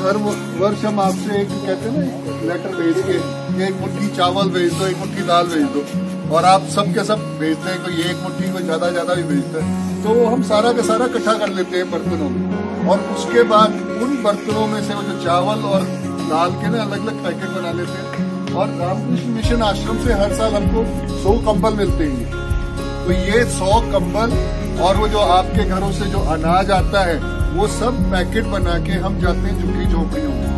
हर वर्ष हम आपसे एक कहते हैं ना लेटर भेज के एक मुट्ठी चावल भेज दो, एक मुट्ठी दाल भेज दो। और आप सब के सब भेजते हैं कोई एक मुट्ठी कोई ज़्यादा ज़्यादा भी भेजते हैं। तो हम सारा का सारा इकट्ठा कर लेते हैं बर्तनों में। और उसके बाद उन बर्तनों में से वो जो चावल और दाल के ना अलग अलग पैकेट बना लेते हैं। और रामकृष्ण मिशन आश्रम से हर साल हमको सौ कंबल मिलते हैं। तो ये सौ कंबल और वो जो आपके घरों से जो अनाज आता है, वो सब पैकेट बना के हम जाते हैं झुकी झोंपड़ियों में।